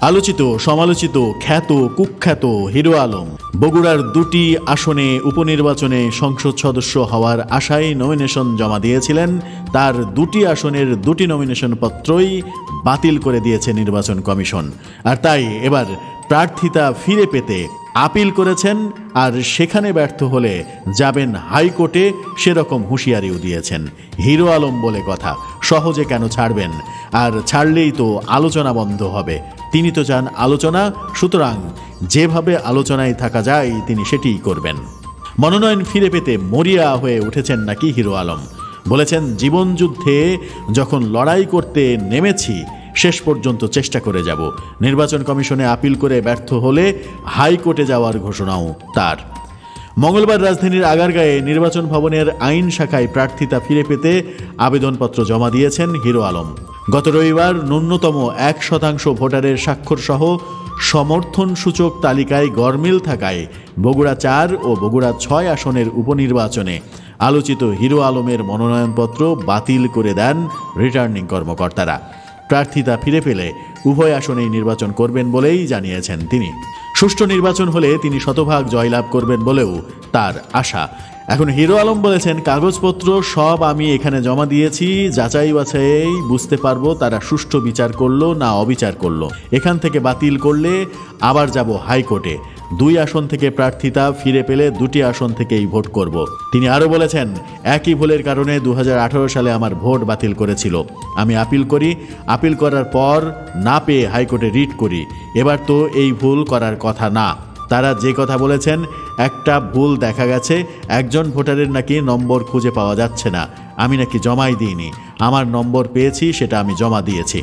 আলোচিত, সমালোচিত, খ্যাত, কুখ্যাত হিরো আলম। বগুড়ার দুটি আসনে উপনির্বাচনে সংসদ সদস্য হওয়ার আশায় নমিনেশন জমা দিয়েছিলেন। তার দুটি আসনের দুটি নমিনেশন পত্রই বাতিল করে দিয়েছে নির্বাচন কমিশন। আর তাই এবার প্রার্থিতা ফিরে পেতে আপিল করেছেন আর সেখানে ব্যর্থ হলে যাবেন হাইকোর্টে সেরকম হুঁশিয়ারিও দিয়েছেন। হিরো আলম বলে কথা, সহজে কেন ছাড়বেন? আর ছাড়লেই তো আলোচনা বন্ধ হবে। তিনি তো চান আলোচনা, সুতরাং যেভাবে আলোচনায় থাকা যায় তিনি সেটিই করবেন। মনোনয়ন ফিরে পেতে মরিয়া হয়ে উঠেছেন নাকি হিরো আলম? বলেছেন জীবনযুদ্ধে যখন লড়াই করতে নেমেছি শেষ পর্যন্ত চেষ্টা করে যাব। নির্বাচন কমিশনে আপিল করে ব্যর্থ হলে হাইকোর্টে যাওয়ার ঘোষণাও তার। মঙ্গলবার রাজধানীর আগারগাঁয়ে নির্বাচন ভবনের আইন শাখায় প্রার্থিতা ফিরে পেতে আবেদনপত্র জমা দিয়েছেন হিরো আলম। গত রবিবার ন্যূনতম এক শতাংশ ভোটারের স্বাক্ষর সহ সমর্থন সূচক তালিকায় গরমিল থাকায় বগুড়া চার ও বগুড়া ছয় আসনের উপনির্বাচনে আলোচিত হিরো আলমের মনোনয়নপত্র বাতিল করে দেন রিটার্নিং কর্মকর্তারা। প্রার্থিতা ফিরে পেলে উভয় আসনেই নির্বাচন করবেন বলেই জানিয়েছেন তিনি। সুষ্ঠু নির্বাচন হলে তিনি শতভাগ জয়লাভ করবেন বলেও তার আশা। এখন হিরো আলম বলেছেন, কাগজপত্র সব আমি এখানে জমা দিয়েছি, যাচাই বাছাই বুঝতে পারব তারা সুষ্ঠু বিচার করল না অবিচার করল। এখান থেকে বাতিল করলে আবার যাব হাইকোর্টে। দুই আসন থেকে প্রার্থিতা ফিরে পেলে দুটি আসন থেকেই ভোট করব। তিনি আরও বলেছেন, একই ভুলের কারণে দু হাজার আঠেরো সালে আমার ভোট বাতিল করেছিল। আমি আপিল করি, আপিল করার পর না পেয়ে হাইকোর্টে রিট করি। এবার তো এই ভুল করার কথা না। তারা যে কথা বলেছেন, একটা ভুল দেখা গেছে, একজন ভোটারের নাকি নম্বর খুঁজে পাওয়া যাচ্ছে না। আমি নাকি জমাই দিইনি। আমার নম্বর পেয়েছি, সেটা আমি জমা দিয়েছি।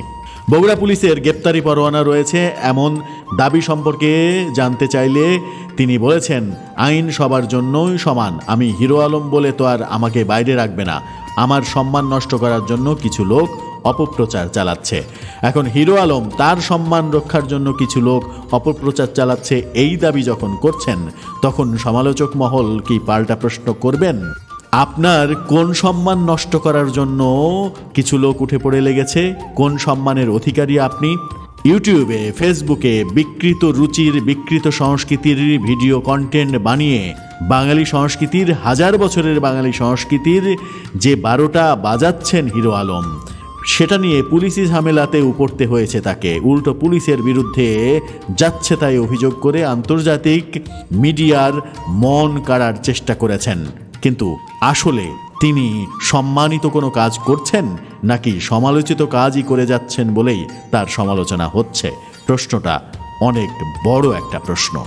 বগুড়া পুলিশের গ্রেপ্তারি পরোয়ানা রয়েছে। এমন দাবি সম্পর্কে জানতে চাইলে তিনি বলেছেন, আইন সবার জন্যই সমান। আমি হিরো আলম বলে তো আর আমাকে বাইরে রাখবে না। আমার সম্মান নষ্ট করার জন্য কিছু লোক অপপ্রচার চালাচ্ছে। এখন হিরো আলম তার সম্মান রক্ষার জন্য কিছু লোক অপপ্রচার চালাচ্ছে। এই দাবি যখন করছেন, তখন সমালোচক মহল কি পাল্টা প্রশ্ন করবেন? আপনার কোন সম্মান নষ্ট করার জন্য কিছু লোক উঠে পড়ে লেগেছে? কোন সম্মানের অধিকারী আপনি? ইউটিউবে, ফেসবুকে বিকৃত রুচির, বিকৃত সংস্কৃতির ভিডিও কন্টেন্ট বানিয়ে বাঙালি সংস্কৃতির, হাজার বছরের বাঙালি সংস্কৃতির যে বারোটা বাজাচ্ছেন হিরো আলম, সেটা নিয়ে পুলিশি ঝামেলাতে উপড়তে হয়েছে তাকে। উল্টো পুলিশের বিরুদ্ধে যাচ্ছে তাই অভিযোগ করে আন্তর্জাতিক মিডিয়ার মন কাড়ার চেষ্টা করেছেন। কিন্তু আসলে তিনি সম্মানিত কোনো কাজ করছেন নাকি সমালোচিত কাজই করে যাচ্ছেন বলেই তার সমালোচনা হচ্ছে? প্রশ্নটা অনেক বড় একটা প্রশ্ন।